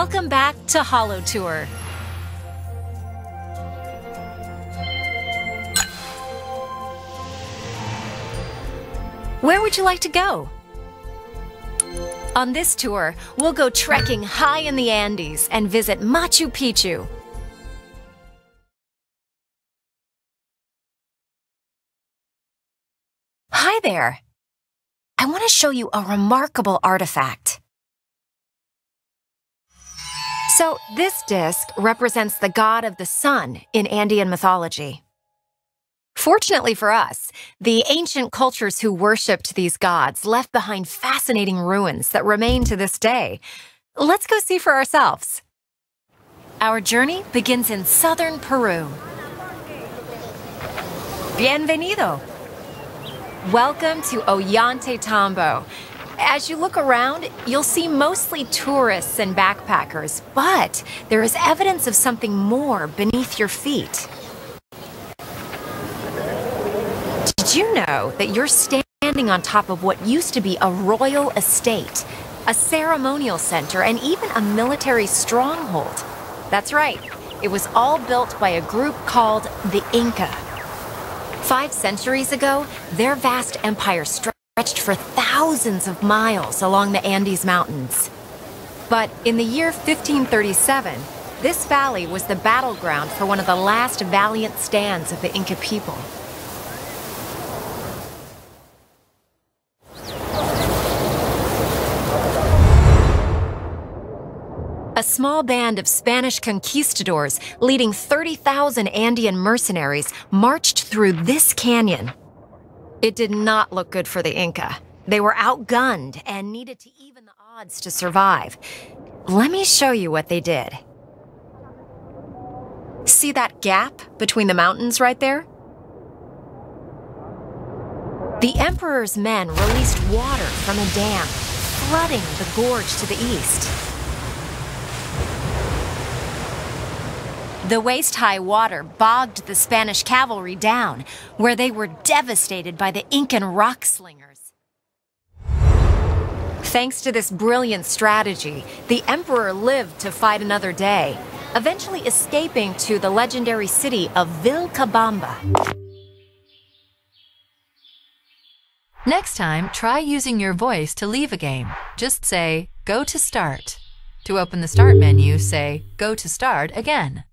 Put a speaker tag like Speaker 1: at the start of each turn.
Speaker 1: Welcome back to HoloTour. Where would you like to go? On this tour, we'll go trekking high in the Andes and visit Machu Picchu. Hi there. I want to show you a remarkable artifact. So, this disc represents the god of the sun in Andean mythology. Fortunately for us, the ancient cultures who worshipped these gods left behind fascinating ruins that remain to this day. Let's go see for ourselves. Our journey begins in southern Peru. Bienvenido! Welcome to Ollantaytambo. As you look around, you'll see mostly tourists and backpackers, but there is evidence of something more beneath your feet. Did you know that you're standing on top of what used to be a royal estate, a ceremonial center, and even a military stronghold? That's right, it was all built by a group called the Inca. Five centuries ago, their vast empire stretched for thousands of miles along the Andes Mountains. But in the year 1537, this valley was the battleground for one of the last valiant stands of the Inca people. A small band of Spanish conquistadors leading 30,000 Andean mercenaries marched through this canyon. It did not look good for the Inca. They were outgunned and needed to even the odds to survive. Let me show you what they did. See that gap between the mountains right there? The Emperor's men released water from a dam, flooding the gorge to the east. The waist high water bogged the Spanish cavalry down, where they were devastated by the Incan rock slingers. Thanks to this brilliant strategy, the Emperor lived to fight another day, eventually escaping to the legendary city of Vilcabamba.
Speaker 2: Next time, try using your voice to leave a game. Just say, Go to Start. To open the Start menu, say, Go to Start again.